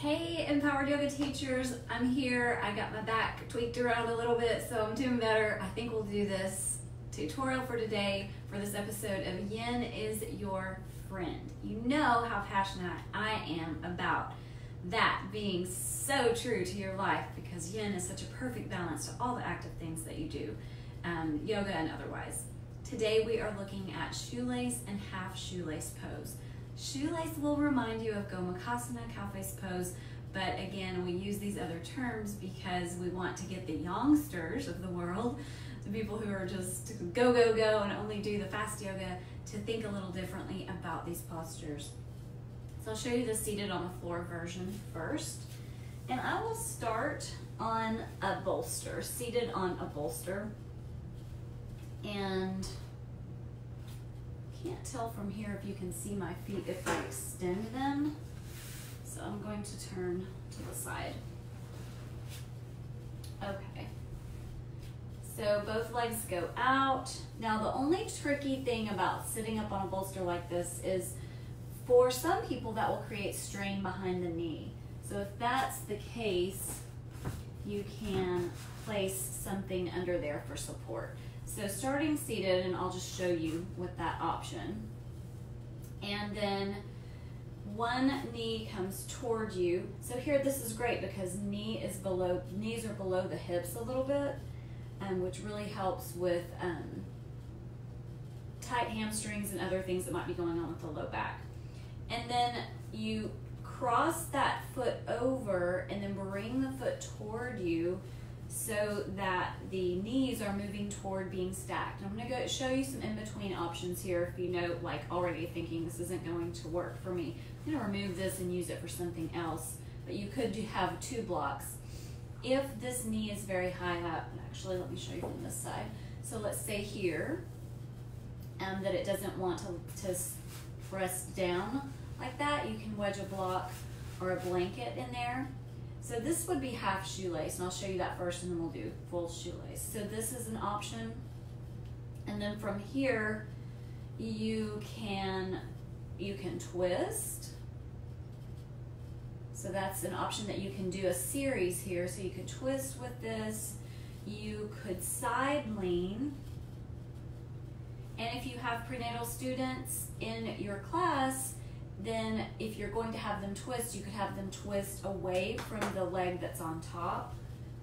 Hey, empowered yoga teachers, I'm here. I got my back tweaked around a little bit, so I'm doing better. I think we'll do this tutorial for today for this episode of Yin is Your Friend. You know how passionate I am about that being so true to your life because Yin is such a perfect balance to all the active things that you do, um, yoga and otherwise. Today we are looking at shoelace and half shoelace pose. Shoelace will remind you of Gomukhasana, cow face pose, but again, we use these other terms because we want to get the youngsters of the world, the people who are just go, go, go and only do the fast yoga, to think a little differently about these postures. So I'll show you the seated on the floor version first. And I will start on a bolster, seated on a bolster. And can't tell from here if you can see my feet if I extend them. So I'm going to turn to the side. Okay. So both legs go out. Now the only tricky thing about sitting up on a bolster like this is for some people that will create strain behind the knee. So if that's the case, you can place something under there for support. So starting seated, and I'll just show you with that option. And then one knee comes toward you. So here, this is great because knee is below, knees are below the hips a little bit, um, which really helps with um, tight hamstrings and other things that might be going on with the low back. And then you cross that foot over and then bring the foot toward you so that the knees are moving toward being stacked. I'm gonna go show you some in-between options here if you know, like already thinking this isn't going to work for me. I'm gonna remove this and use it for something else, but you could have two blocks. If this knee is very high up, actually let me show you from this side. So let's say here, um, that it doesn't want to, to press down like that, you can wedge a block or a blanket in there so this would be half shoelace, and I'll show you that first, and then we'll do full shoelace. So this is an option. And then from here, you can, you can twist. So that's an option that you can do a series here. So you could twist with this. You could side lean. And if you have prenatal students in your class, then if you're going to have them twist, you could have them twist away from the leg that's on top.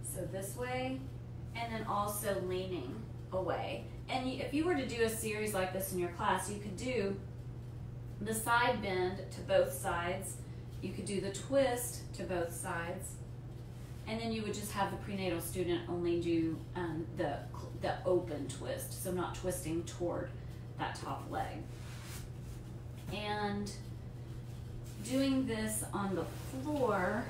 So this way, and then also leaning away. And if you were to do a series like this in your class, you could do the side bend to both sides. You could do the twist to both sides. And then you would just have the prenatal student only do um, the, the open twist, so not twisting toward that top leg. And doing this on the floor,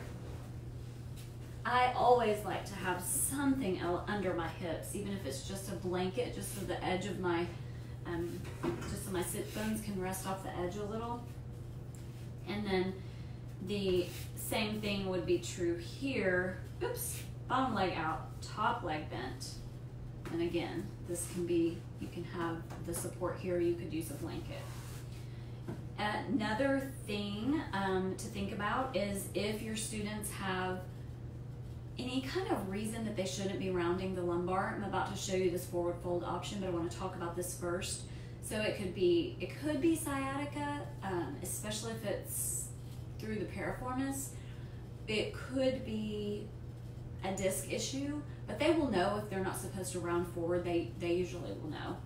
I always like to have something under my hips, even if it's just a blanket, just so the edge of my, um, just so my sit bones can rest off the edge a little. And then the same thing would be true here. Oops, bottom leg out, top leg bent. And again, this can be, you can have the support here, you could use a blanket. Another thing um, to think about is if your students have any kind of reason that they shouldn't be rounding the lumbar. I'm about to show you this forward fold option, but I want to talk about this first. So it could be it could be sciatica, um, especially if it's through the piriformis. It could be a disc issue, but they will know if they're not supposed to round forward. They they usually will know.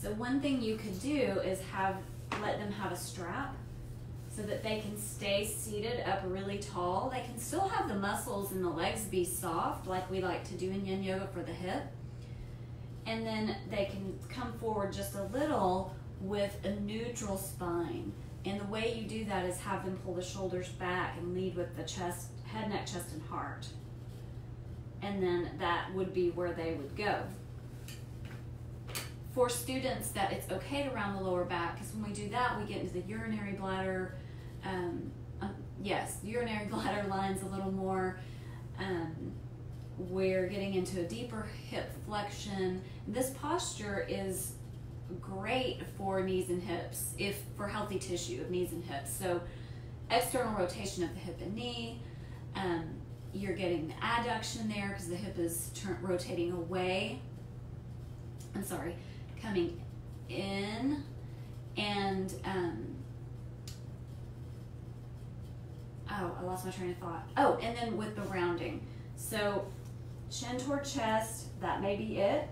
So one thing you could do is have let them have a strap so that they can stay seated up really tall. They can still have the muscles in the legs be soft like we like to do in yin yoga for the hip. And then they can come forward just a little with a neutral spine. And the way you do that is have them pull the shoulders back and lead with the chest, head, neck, chest, and heart. And then that would be where they would go for students that it's okay to round the lower back because when we do that, we get into the urinary bladder. Um, uh, yes, urinary bladder lines a little more. Um, we're getting into a deeper hip flexion. This posture is great for knees and hips, if for healthy tissue of knees and hips. So external rotation of the hip and knee. Um, you're getting the adduction there because the hip is rotating away. I'm sorry, coming in and um, oh, I lost my train of thought. Oh, and then with the rounding. So chin toward chest, that may be it.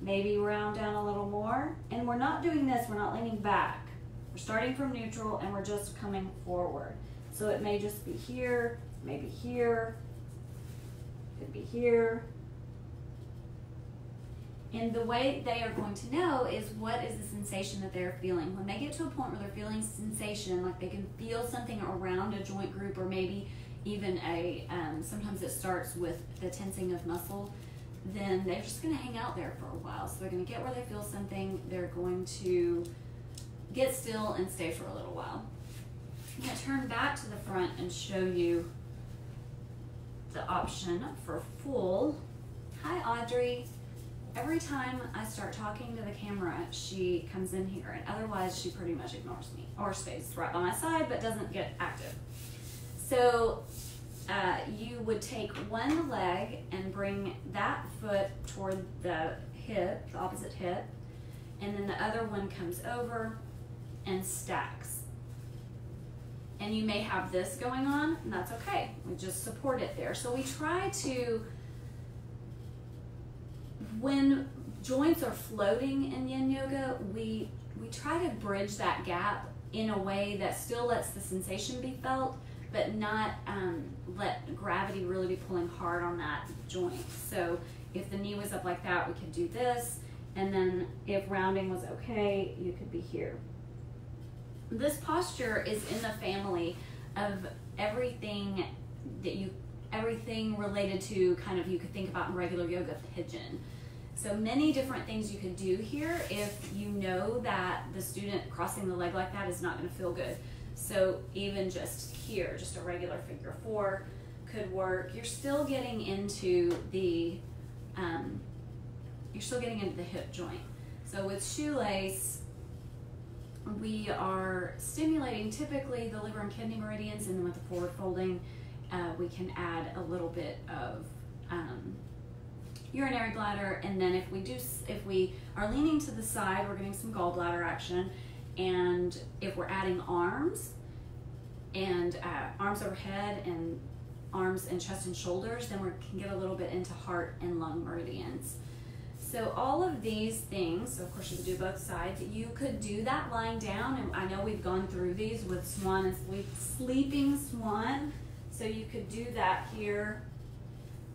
Maybe round down a little more. And we're not doing this, we're not leaning back. We're starting from neutral and we're just coming forward. So it may just be here, maybe here, could be here. And the way they are going to know is what is the sensation that they're feeling. When they get to a point where they're feeling sensation, like they can feel something around a joint group or maybe even a, um, sometimes it starts with the tensing of muscle, then they're just going to hang out there for a while. So they're going to get where they feel something, they're going to get still and stay for a little while. I'm going to turn back to the front and show you the option for full. Hi, Audrey. Every time I start talking to the camera, she comes in here, and otherwise, she pretty much ignores me or stays right by my side but doesn't get active. So, uh, you would take one leg and bring that foot toward the hip, the opposite hip, and then the other one comes over and stacks. And you may have this going on, and that's okay. We just support it there. So we try to, when joints are floating in yin yoga, we, we try to bridge that gap in a way that still lets the sensation be felt, but not um, let gravity really be pulling hard on that joint. So if the knee was up like that, we could do this. And then if rounding was okay, you could be here. This posture is in the family of everything that you, everything related to kind of you could think about in regular yoga pigeon. So many different things you could do here if you know that the student crossing the leg like that is not going to feel good. So even just here, just a regular figure four could work. You're still getting into the, um, you're still getting into the hip joint. So with shoelace, we are stimulating typically the liver and kidney meridians, and then with the forward folding, uh, we can add a little bit of um, urinary bladder, and then if we do, if we are leaning to the side, we're getting some gallbladder action, and if we're adding arms and uh, arms overhead and arms and chest and shoulders, then we can get a little bit into heart and lung meridians. So all of these things, so of course you can do both sides, you could do that lying down, and I know we've gone through these with swan and sleep, sleeping swan, so you could do that here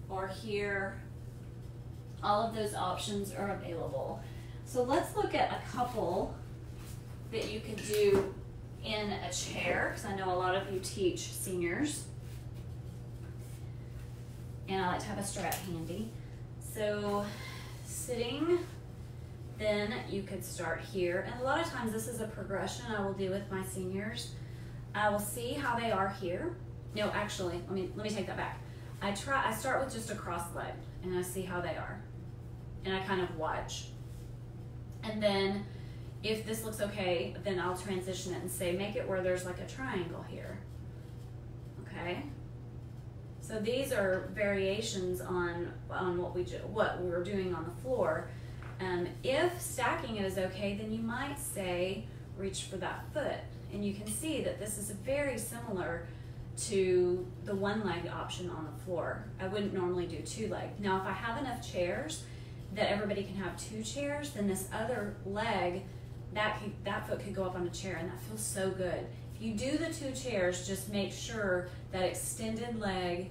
or here. All of those options are available. So let's look at a couple that you could do in a chair, because I know a lot of you teach seniors. And I like to have a strap handy. So sitting, then you could start here. And a lot of times this is a progression I will do with my seniors. I will see how they are here. No, actually, let me let me take that back. I try I start with just a cross leg and I see how they are. And I kind of watch. And then if this looks okay, then I'll transition it and say make it where there's like a triangle here. Okay? So these are variations on, on what, we, what we were doing on the floor. Um, if stacking it is okay, then you might say reach for that foot. And you can see that this is a very similar to the one leg option on the floor. I wouldn't normally do two leg. Now if I have enough chairs that everybody can have two chairs, then this other leg, that, could, that foot could go up on a chair and that feels so good If you do the two chairs, just make sure that extended leg,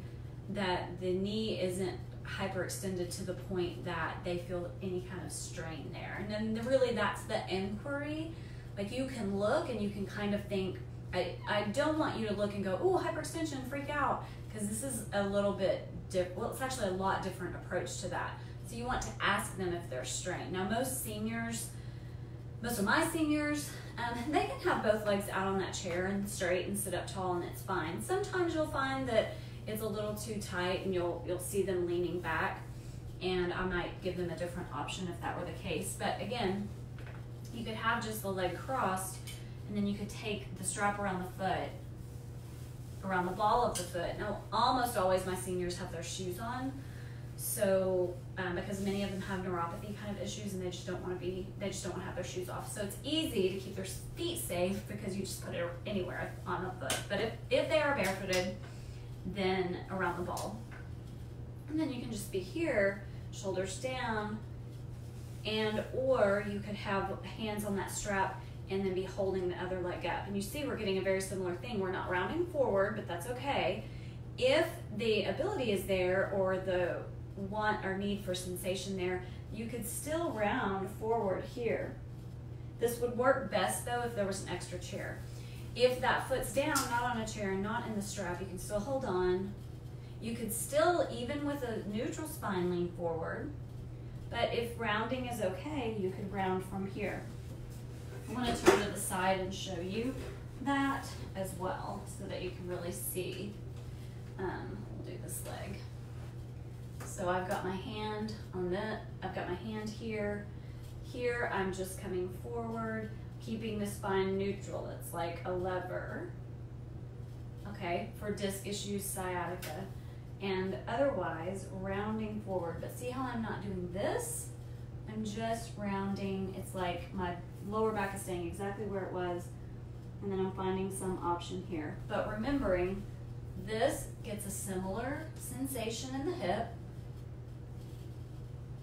that the knee isn't hyperextended to the point that they feel any kind of strain there. And then really that's the inquiry. Like you can look and you can kind of think, I, I don't want you to look and go, oh, hyperextension, freak out, because this is a little bit different. Well, it's actually a lot different approach to that. So you want to ask them if they're strained. Now, most seniors, most of my seniors, um, they can have both legs out on that chair and straight and sit up tall and it's fine. Sometimes you'll find that it's a little too tight and you'll, you'll see them leaning back and I might give them a different option if that were the case. But again, you could have just the leg crossed and then you could take the strap around the foot around the ball of the foot. Now, almost always my seniors have their shoes on. So, um, because many of them have neuropathy kind of issues and they just don't want to be, they just don't want to have their shoes off. So it's easy to keep their feet safe because you just put it anywhere on the foot. But if, if they are barefooted, then around the ball. And then you can just be here, shoulders down, and or you could have hands on that strap and then be holding the other leg up. And you see we're getting a very similar thing. We're not rounding forward, but that's okay. If the ability is there or the want or need for sensation there, you could still round forward here. This would work best though if there was an extra chair. If that foot's down, not on a chair, not in the strap, you can still hold on. You could still, even with a neutral spine, lean forward. But if rounding is okay, you could round from here. I want to turn to the side and show you that as well so that you can really see. Um, we'll do this leg. So I've got my hand on that, I've got my hand here. Here I'm just coming forward, keeping the spine neutral. It's like a lever, okay, for disc issues, sciatica. And otherwise, rounding forward. But see how I'm not doing this? I'm just rounding. It's like my lower back is staying exactly where it was. And then I'm finding some option here. But remembering, this gets a similar sensation in the hip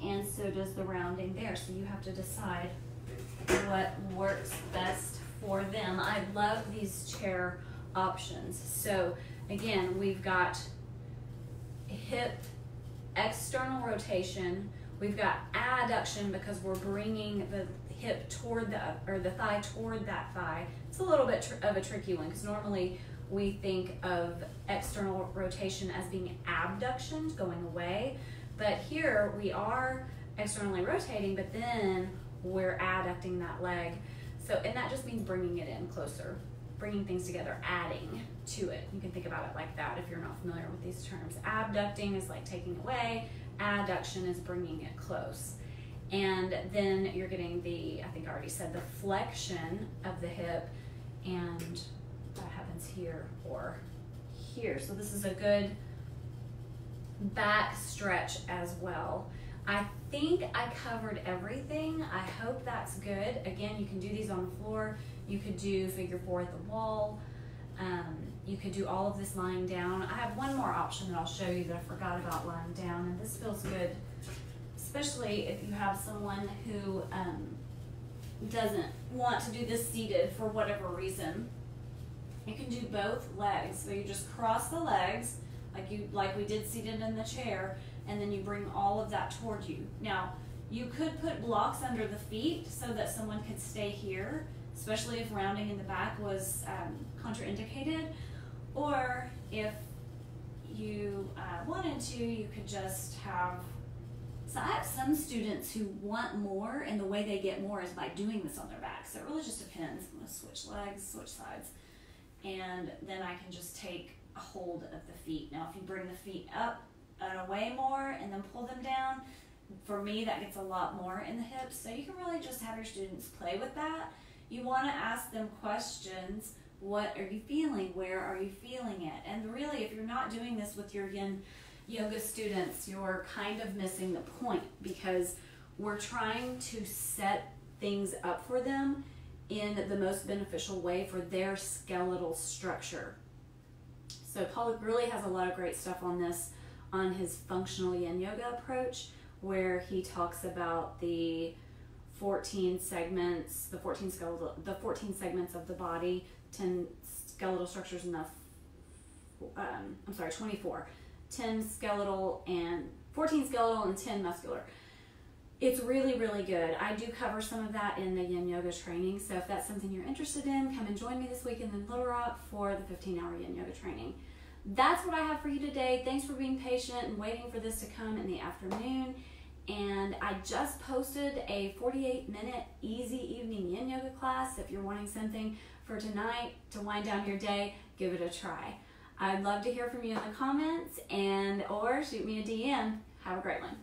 and so does the rounding there. So you have to decide what works best for them. I love these chair options. So again, we've got hip external rotation. We've got adduction because we're bringing the hip toward the, or the thigh toward that thigh. It's a little bit of a tricky one because normally we think of external rotation as being abduction, going away. But here we are externally rotating, but then we're adducting that leg. So, and that just means bringing it in closer, bringing things together, adding to it. You can think about it like that if you're not familiar with these terms. Abducting is like taking away, adduction is bringing it close. And then you're getting the, I think I already said, the flexion of the hip, and that happens here or here. So this is a good back stretch as well. I think I covered everything. I hope that's good. Again, you can do these on the floor. You could do figure four at the wall. Um, you could do all of this lying down. I have one more option that I'll show you that I forgot about lying down, and this feels good, especially if you have someone who um, doesn't want to do this seated for whatever reason. You can do both legs. So you just cross the legs, like you like we did seated in the chair, and then you bring all of that toward you. Now, you could put blocks under the feet so that someone could stay here, especially if rounding in the back was um, contraindicated, or if you uh, wanted to, you could just have. So I have some students who want more, and the way they get more is by doing this on their back. So it really just depends. I'm gonna switch legs, switch sides, and then I can just take a hold of the feet. Now, if you bring the feet up and away more and then pull them down, for me, that gets a lot more in the hips. So you can really just have your students play with that. You want to ask them questions. What are you feeling? Where are you feeling it? And really, if you're not doing this with your yin yoga students, you're kind of missing the point because we're trying to set things up for them in the most beneficial way for their skeletal structure. So Paul really has a lot of great stuff on this on his functional yin yoga approach where he talks about the 14 segments, the 14 skeletal, the 14 segments of the body, 10 skeletal structures in the, um, I'm sorry, 24, 10 skeletal and 14 skeletal and 10 muscular. It's really, really good. I do cover some of that in the yin yoga training. So if that's something you're interested in, come and join me this weekend in Little Rock for the 15 hour yin yoga training that's what I have for you today. Thanks for being patient and waiting for this to come in the afternoon. And I just posted a 48 minute easy evening yin yoga class. If you're wanting something for tonight to wind down your day, give it a try. I'd love to hear from you in the comments and or shoot me a DM. Have a great one.